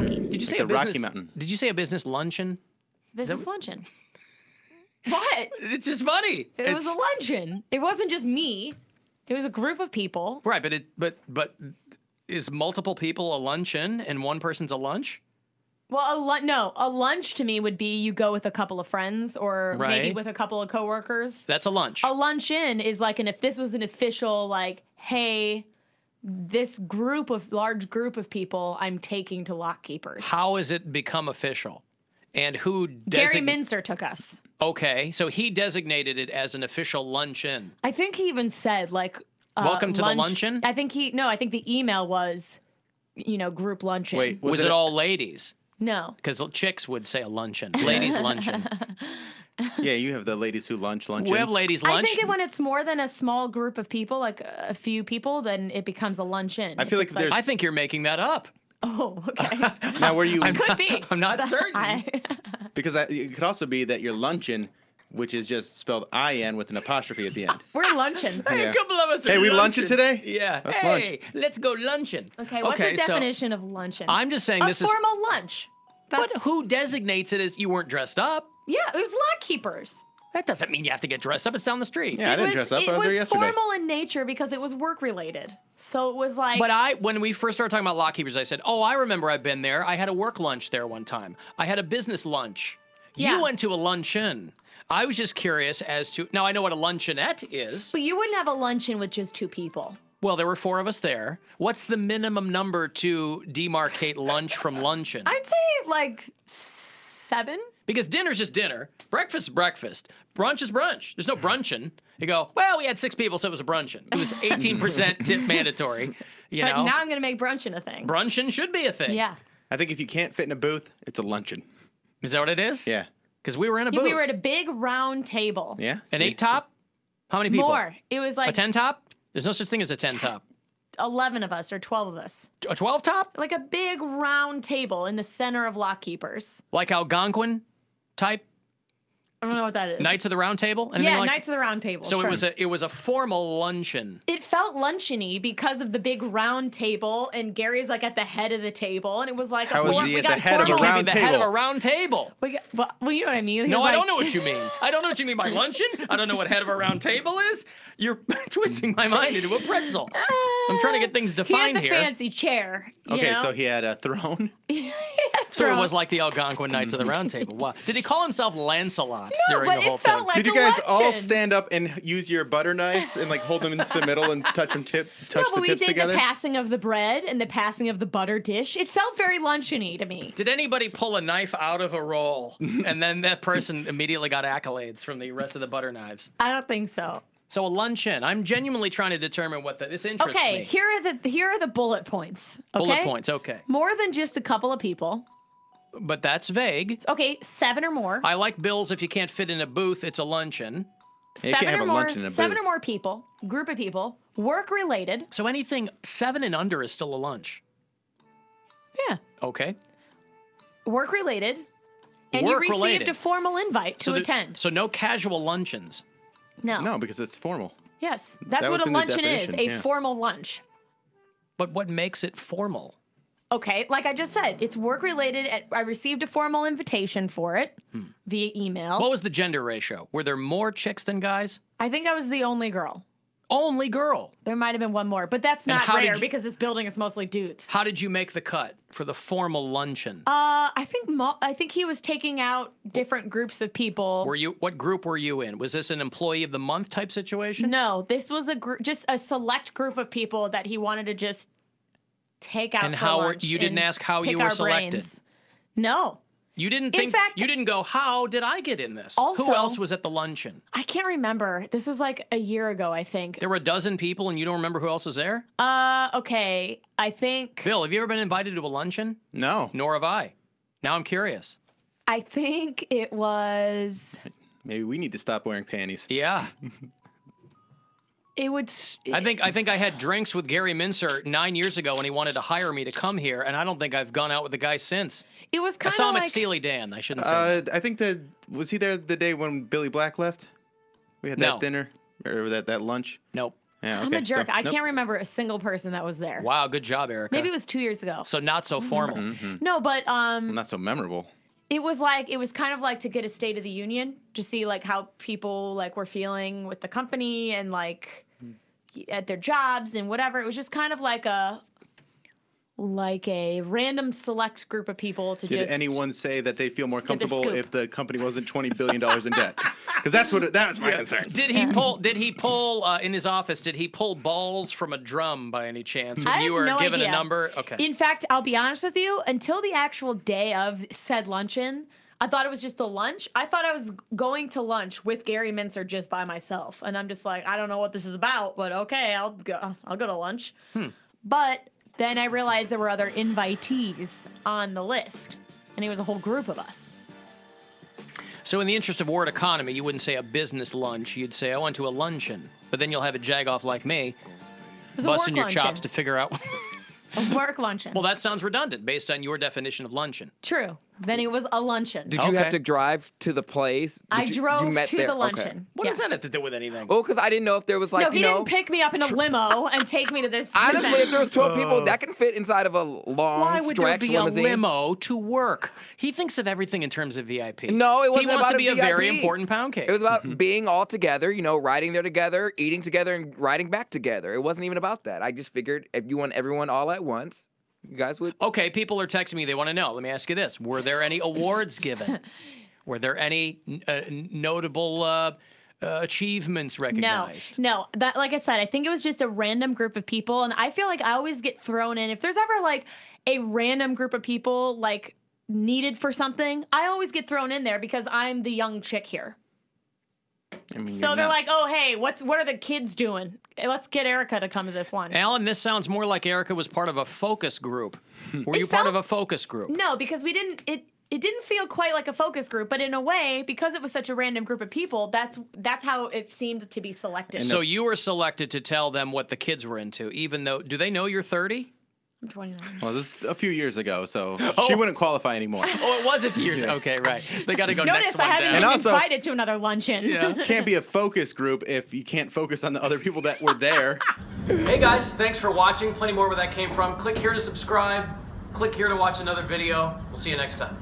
Rockies. Did you say the a business, Rocky Mountain. Did you say a business luncheon? Business luncheon. What? It's just funny. It was a luncheon. It wasn't just me. It was a group of people. right, but it but but is multiple people a luncheon and one person's a lunch? Well, a lun- no, a lunch to me would be you go with a couple of friends or maybe with a couple of coworkers. That's a lunch. A luncheon is like an if this was an official like, hey, this group of large group of people I'm taking to lock keepers. How has it become official? And who Gary designated? Minster took us. okay, so he designated it as an official luncheon. I think he even said like uh, Welcome to the luncheon? I think he no, I think the email was you know, group luncheon. Wait, Was, Was it, it all ladies? No. Because chicks would say a luncheon, ladies luncheon. Yeah, you have the ladies who lunch luncheons. we have ladies lunch. I think when it's more than a small group of people, like a few people, then it becomes a luncheon. I feel like it's there's- I think you're making that up. Oh, okay. Now, were you? I Could be. I'm not certain. I, because I, it could also be that your luncheon, which is just spelled I N with an apostrophe at the end. we're luncheon. Hey, Yeah. a couple of us. are Hey, we lunching lunching. today? Yeah. That's hey, let's go luncheon. Okay, what's okay, the so definition of luncheon? I'm just saying a this is. formal lunch. But who designates it as you weren't dressed up? Yeah, it was lock keepers. That doesn't mean you have to get dressed up. It's down the street. Yeah, I it didn't was, dress up. It I was there was yesterday. formal in nature because it was work related. So it was like But I, when we first started talking about lock keepers, I said, "Oh, I remember. I've been there. I had a work lunch there one time. I had a business lunch. Yeah. You went to a luncheon. I was just curious as to. Now I know what a luncheonette is. But you wouldn't have a luncheon with just two people. Well, there were four of us there. What's the minimum number to demarcate lunch from luncheon? I'd say like seven. Because dinner's just dinner. Breakfast is breakfast. Brunch is brunch. There's no brunchin'. You go, well, we had six people, so it was a brunchin'. It was 18% tip mandatory. You But know, now I'm gonna make brunchin a thing. brunchin' should be a thing. yeah. I think if you can't fit in a booth, it's a luncheon. Is that what it is? Yeah. Because we were in a booth. We were at a big round table. Yeah. An eight top? How many people? More. It was like A 10 top? There's no such thing as a 10 top. 11 of us or 12 of us. A 12 top? Like a big round table in the center of lock keepers. Like Algonquin type? I don't know what that is. Knights of the Round Table? Anything yeah, like Knights of the Round Table. So sure. it was a it was a formal luncheon. It felt luncheony because of the big round table, and Gary's like at the head of the table, and it was like How a was he we at the got head of a formal- Maybe round the head of a table? round table. We got, well, well, you know what I mean. He No, was I don't know what you mean. I don't know what you mean by luncheon. I don't know what head of a round table is. You're twisting my mind into a pretzel. Uh, I'm trying to get things He had defined the here. fancy chair. you Okay, know? so he had a throne. So it was like the Algonquin Knights of the Round Table. Wow. Did he call himself Lancelot No, during but the whole it felt thing? like Did you a guys all stand up and use your butter knives and like hold them into the middle and touch them tip, touch No, but the we tips did together? the passing of the bread and the passing of the butter dish. It felt very luncheony to me. Did anybody pull a knife out of a roll and then that person immediately got accolades from the rest of the butter knives? I don't think so. So a luncheon. I'm genuinely trying to determine what the, this interests Okay, me. here are the here are the bullet points. Okay? Bullet points, okay. More than just a couple of people. But that's vague. Okay, seven or more. I like Bill's if you can't fit in a booth, it's a luncheon. Yeah, you can't seven have or a more. luncheon in a seven booth. or more people. Group of people. Work related. So anything seven and under is still a lunch. Yeah. Okay. Work related. And you received related. a formal invite to So there- attend. So no casual luncheons. No. No, because it's formal. Yes. That's That what was a in the luncheon is. definition, A yeah. formal lunch. But what makes it formal? Okay, like I just said, it's work related. I received a formal invitation for it via email. Hmm. What was the gender ratio? Were there more chicks than guys? I think I was the only girl. Only girl. There might have been one more, but that's not rare you- because this building is mostly dudes. How did you make the cut for the formal luncheon? Uh, I think mo- I think he was taking out different groups of people. were you what group were you in? Was this an employee of the month type situation? no, this was a group, just a select group of people that he wanted to just take out. And how were- you didn't ask how you were selected? brains. No, You didn't In think fact- you didn't go, how did I get in this? Also- Who else was at the luncheon? I can't remember. This was like a year ago, I think. There were a dozen people and you don't remember who else was there? Uh, okay, I think Bill, have you ever been invited to a luncheon? No. Nor have I. Now I'm curious. I think it was. Maybe we need to stop wearing panties. Yeah. It would. s- I think I think I had drinks with Gary Mincer nine years ago when he wanted to hire me to come here, and I don't think I've gone out with the guy since. It was I kind saw of him at. Steely Dan. I shouldn't say. Uh, I think that was he there the day when Billy Black left? We had that No. dinner or that that lunch. nope. Yeah, I'm a jerk. so- I nope. can't remember a single person that was there. Wow, good job, Erika. Maybe it was two years ago. so not so formal. Mm-hmm. No, but um, Not so memorable. it was like it was kind of like to get a state of the union to see like how people like were feeling with the company and like at their jobs and whatever. It was just kind of like a like a random select group of people to Did just anyone say that they feel more comfortable scoop. if the company wasn't twenty billion dollars in debt? Because that's what it, that's my concern. Did he pull? Did he pull uh, in his office? Did he pull balls from a drum by any chance when I you were no given a number? Okay. In fact, I'll be honest with you, until the actual day of said luncheon, I thought it was just a lunch. I thought I was going to lunch with Gary Mincer just by myself. And I'm just like, I don't know what this is about, but okay, I'll go I'll go to lunch. Hmm. But then I realized there were other invitees on the list. And it was a whole group of us. so, in the interest of word economy, you wouldn't say a business lunch. You'd say I went to a luncheon. But then you'll have a jagoff like me It was a busting your luncheon. chops to figure out. a work luncheon. well, that sounds redundant based on your definition of luncheon. True. Then it was a luncheon. Did you have to drive to the place? I Did you- you drove met to there? the Okay. luncheon. What Yes. does that have to do with anything? Oh, well, because I didn't know if there was like no, he you know. didn't pick me up in a limo and take me to this. Honestly, event. if there was 12 people, oh. that can fit inside of a long Why would there stretch be a limo to work? He thinks of everything in terms of VIP. No, it wasn't He wants about to be a a, very VIP. important pound cake. It was about mm-hmm. being all together, you know, riding there together, eating together, and riding back together. It wasn't even about that. I just figured if you want everyone all at once, you guys would. Okay, people are texting me. They want to know. Let me ask you this: Were there any awards given? Were there any uh, notable uh, uh, achievements No, recognized? no. That, like I said, I think it was just a random group of people, and I feel like I always get thrown in. If there's ever like a random group of people like needed for something, I always get thrown in there because I'm the young chick here. I mean, So they're not- like, "Oh, hey, what's what are the kids doing? Let's get Erika to come to this lunch." Alan, this sounds more like Erika was part of a focus group. Were It you part of a focus group? No, because we didn't. It it didn't feel quite like a focus group, but in a way, because it was such a random group of people, that's that's how it seemed to be selected. So you were selected to tell them what the kids were into, even though do they know you're 30? I'm 29. Well, this is a few years ago, so Oh. she wouldn't qualify anymore. Oh, it was a few years. Okay, right. They got to go Notice next I one haven't down. been also- invited to another luncheon. Yeah. Can't be a focus group if you can't focus on the other people that were there. Hey guys, thanks for watching. Plenty more where that came from. Click here to subscribe. Click here to watch another video. We'll see you next time.